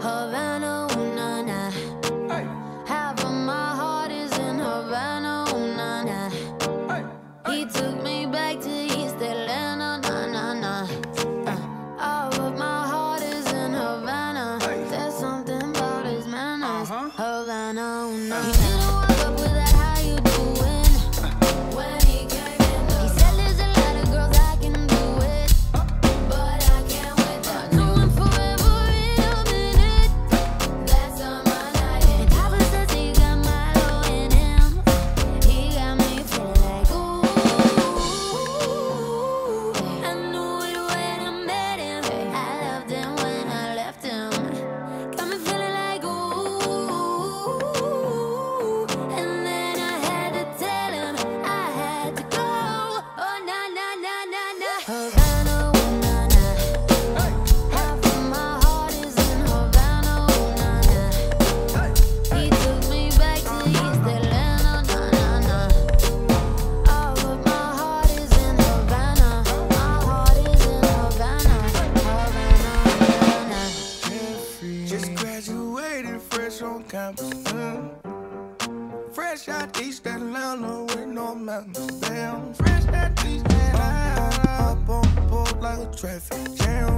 Havana. graduated fresh on campus. Mm. Fresh out East Atlanta with no mountains. Damn, fresh out East Atlanta. Up on the like a traffic jam.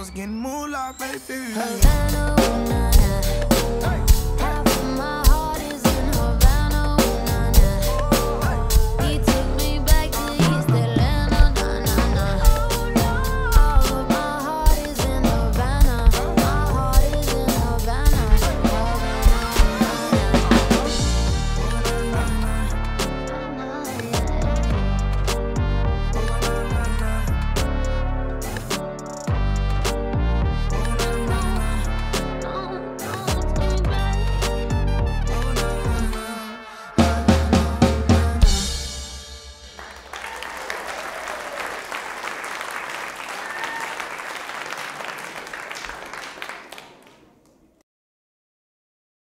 was getting moolah, baby. Havana,